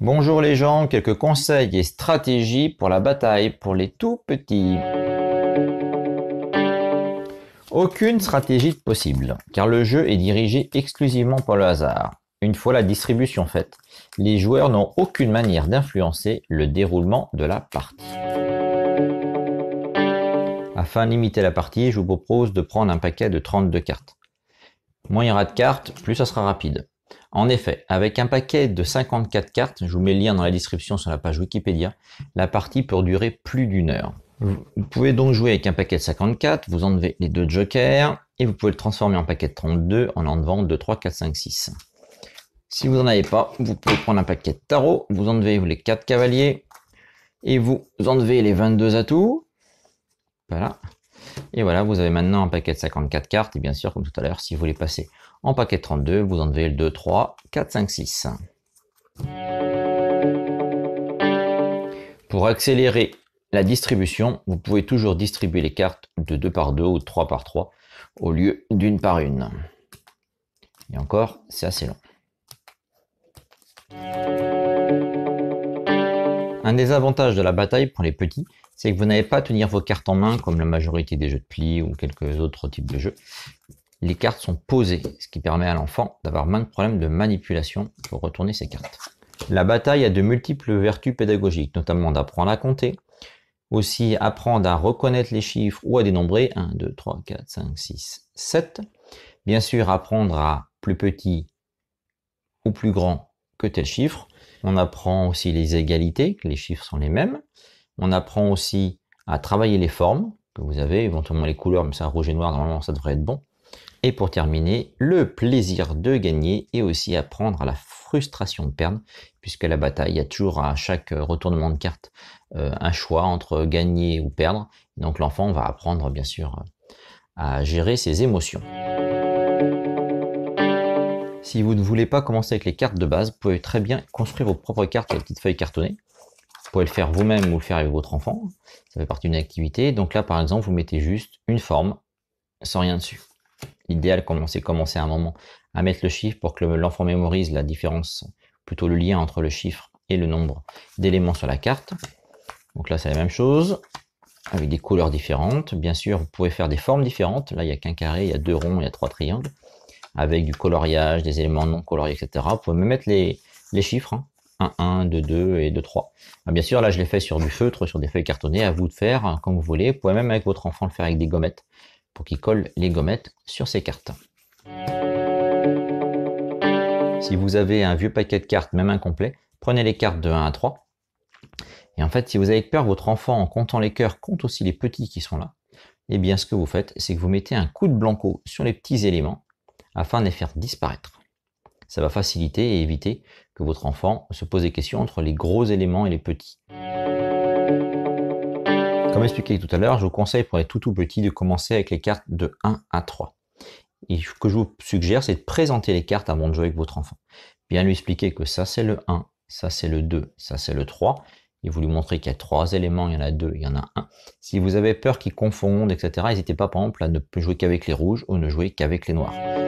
Bonjour les gens, quelques conseils et stratégies pour la bataille pour les tout petits. Aucune stratégie possible, car le jeu est dirigé exclusivement par le hasard. Une fois la distribution faite, les joueurs n'ont aucune manière d'influencer le déroulement de la partie. Afin de limiter la partie, je vous propose de prendre un paquet de 32 cartes. Moins il y aura de cartes, plus ça sera rapide. En effet, avec un paquet de 54 cartes, je vous mets le lien dans la description sur la page Wikipédia, la partie peut durer plus d'une heure. Vous pouvez donc jouer avec un paquet de 54, vous enlevez les deux jokers, et vous pouvez le transformer en paquet de 32 en enlevant 2, 3, 4, 5, 6. Si vous n'en avez pas, vous pouvez prendre un paquet de tarot, vous enlevez les 4 cavaliers, et vous enlevez les 22 atouts. Voilà. Et voilà, vous avez maintenant un paquet de 54 cartes, et bien sûr, comme tout à l'heure, si vous voulez passer en paquet de 32, vous enlevez le 2, 3, 4, 5, 6. Pour accélérer la distribution, vous pouvez toujours distribuer les cartes de 2 par 2 ou de 3 par 3 au lieu d'une par une. Et encore, c'est assez long. Un des avantages de la bataille pour les petits, c'est que vous n'avez pas à tenir vos cartes en main comme la majorité des jeux de pli ou quelques autres types de jeux les cartes sont posées, ce qui permet à l'enfant d'avoir moins de problèmes de manipulation pour retourner ses cartes. La bataille a de multiples vertus pédagogiques, notamment d'apprendre à compter, aussi apprendre à reconnaître les chiffres ou à dénombrer 1, 2, 3, 4, 5, 6, 7. Bien sûr, apprendre à plus petit ou plus grand que tel chiffre. On apprend aussi les égalités, que les chiffres sont les mêmes. On apprend aussi à travailler les formes que vous avez, éventuellement les couleurs, mais ça rouge et noir, normalement ça devrait être bon. Et pour terminer, le plaisir de gagner et aussi apprendre à la frustration de perdre, puisque la bataille, il y a toujours à chaque retournement de carte euh, un choix entre gagner ou perdre. Donc l'enfant va apprendre bien sûr à gérer ses émotions. Si vous ne voulez pas commencer avec les cartes de base, vous pouvez très bien construire vos propres cartes sur les petites feuilles cartonnées. Vous pouvez le faire vous-même ou le faire avec votre enfant. Ça fait partie d'une activité. Donc là, par exemple, vous mettez juste une forme sans rien dessus. L'idéal, c'est commencer à un moment à mettre le chiffre pour que l'enfant mémorise la différence, plutôt le lien entre le chiffre et le nombre d'éléments sur la carte. Donc là, c'est la même chose, avec des couleurs différentes. Bien sûr, vous pouvez faire des formes différentes. Là, il n'y a qu'un carré, il y a deux ronds, il y a trois triangles, avec du coloriage, des éléments non coloriés, etc. Vous pouvez même mettre les, chiffres, 1, 1, 2, 2 et 2, 3. Ah, bien sûr, là, je l'ai fait sur du feutre, sur des feuilles cartonnées, à vous de faire comme vous voulez. Vous pouvez même avec votre enfant le faire avec des gommettes pour qu'il colle les gommettes sur ses cartes. Si vous avez un vieux paquet de cartes, même incomplet, prenez les cartes de 1 à 3. Et en fait, si vous avez peur, votre enfant, en comptant les cœurs, compte aussi les petits qui sont là. Eh bien, ce que vous faites, c'est que vous mettez un coup de blanco sur les petits éléments afin de les faire disparaître. Ça va faciliter et éviter que votre enfant se pose des questions entre les gros éléments et les petits. Comme expliqué tout à l'heure, je vous conseille pour les tout tout petits de commencer avec les cartes de 1 à 3. Et ce que je vous suggère, c'est de présenter les cartes avant de jouer avec votre enfant. Bien lui expliquer que ça c'est le 1, ça c'est le 2, ça c'est le 3. Et vous lui montrez qu'il y a trois éléments, il y en a deux, il y en a un. Si vous avez peur qu'ils confondent, etc., n'hésitez pas par exemple à ne jouer qu'avec les rouges ou ne jouer qu'avec les noirs.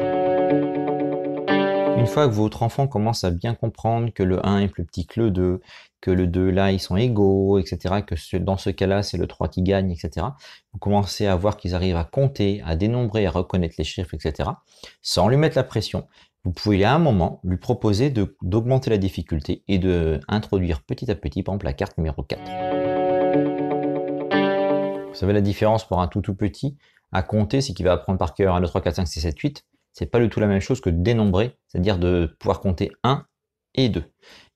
Une fois que votre enfant commence à bien comprendre que le 1 est plus petit que le 2, que le 2 là ils sont égaux, etc., que dans ce cas-là c'est le 3 qui gagne, etc., vous commencez à voir qu'ils arrivent à compter, à dénombrer, à reconnaître les chiffres, etc., sans lui mettre la pression, vous pouvez à un moment lui proposer d'augmenter la difficulté et de introduire petit à petit, par exemple, la carte numéro 4. Vous savez la différence pour un tout tout petit? À compter, c'est qu'il va apprendre par cœur 1, 2, 3, 4, 5, 6, 7, 8 c'est pas du tout la même chose que dénombrer, c'est-à-dire de pouvoir compter 1 et 2.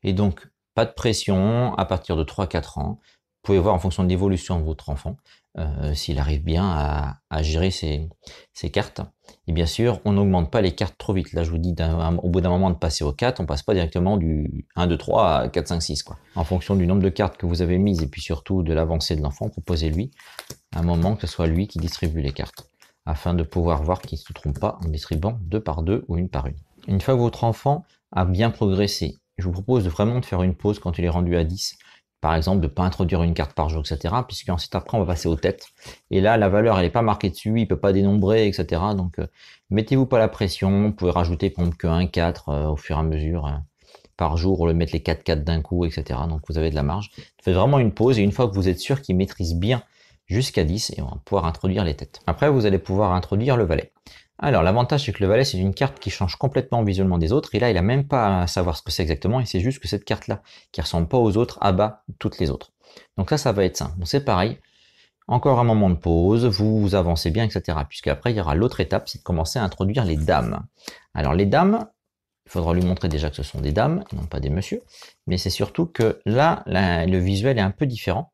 Et donc, pas de pression à partir de 3-4 ans. Vous pouvez voir en fonction de l'évolution de votre enfant euh, s'il arrive bien à, gérer ses, cartes. Et bien sûr, on n'augmente pas les cartes trop vite. Là, je vous dis au bout d'un moment de passer au 4, on passe pas directement du 1, 2, 3 à 4, 5, 6. Quoi. En fonction du nombre de cartes que vous avez mises et puis surtout de l'avancée de l'enfant, proposez-lui un moment que ce soit lui qui distribue les cartes afin de pouvoir voir qu'il ne se trompe pas en distribuant deux par deux ou une par une. Une fois que votre enfant a bien progressé, je vous propose vraiment de faire une pause quand il est rendu à 10, par exemple, de ne pas introduire une carte par jour, etc. Puisque ensuite, après, on va passer aux têtes. Et là, la valeur, elle n'est pas marquée dessus, il peut pas dénombrer, etc. Donc, euh, mettez-vous pas la pression. Vous pouvez rajouter, par exemple, que 1, 4 euh, au fur et à mesure euh, par jour, ou le mettre les 4, 4 d'un coup, etc. Donc, vous avez de la marge. Faites vraiment une pause et une fois que vous êtes sûr qu'il maîtrise bien jusqu'à 10, et on va pouvoir introduire les têtes. Après, vous allez pouvoir introduire le valet. Alors, l'avantage, c'est que le valet, c'est une carte qui change complètement visuellement des autres. Et là, il a même pas à savoir ce que c'est exactement. Et c'est juste que cette carte-là, qui ressemble pas aux autres, abat toutes les autres. Donc là, ça va être simple. C'est pareil. Encore un moment de pause, vous, avancez bien, etc. Puisque après, il y aura l'autre étape, c'est de commencer à introduire les dames. Alors, les dames, il faudra lui montrer déjà que ce sont des dames, non pas des messieurs. Mais c'est surtout que là, le visuel est un peu différent.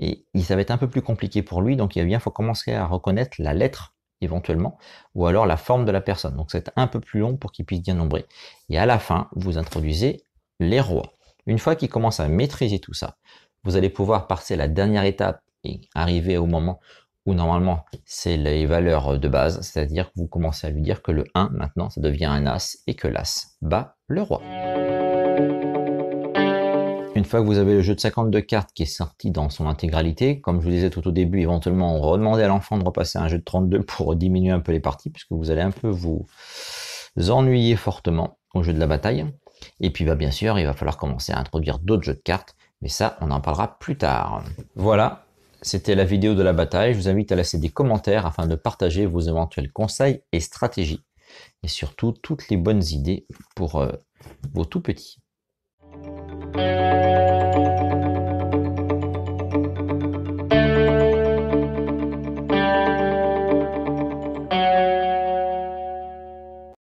Et ça va être un peu plus compliqué pour lui. Donc, il bien faut commencer à reconnaître la lettre éventuellement, ou alors la forme de la personne. Donc c'est un peu plus long pour qu'il puisse bien nombrer. Et à la fin, vous introduisez les rois. Une fois qu'il commence à maîtriser tout ça, vous allez pouvoir passer la dernière étape et arriver au moment où normalement c'est les valeurs de base, c'est-à-dire que vous commencez à lui dire que le 1 maintenant ça devient un as et que l'as bat le roi. Fois que vous avez le jeu de 52 cartes qui est sorti dans son intégralité, comme je vous disais tout au début, éventuellement on redemandait à l'enfant de repasser un jeu de 32 pour diminuer un peu les parties, puisque vous allez un peu vous ennuyer fortement au jeu de la bataille. Et puis bah, bien sûr, il va falloir commencer à introduire d'autres jeux de cartes, mais ça, on en parlera plus tard. Voilà, c'était la vidéo de la bataille. Je vous invite à laisser des commentaires afin de partager vos éventuels conseils et stratégies, et surtout toutes les bonnes idées pour euh, vos tout petits.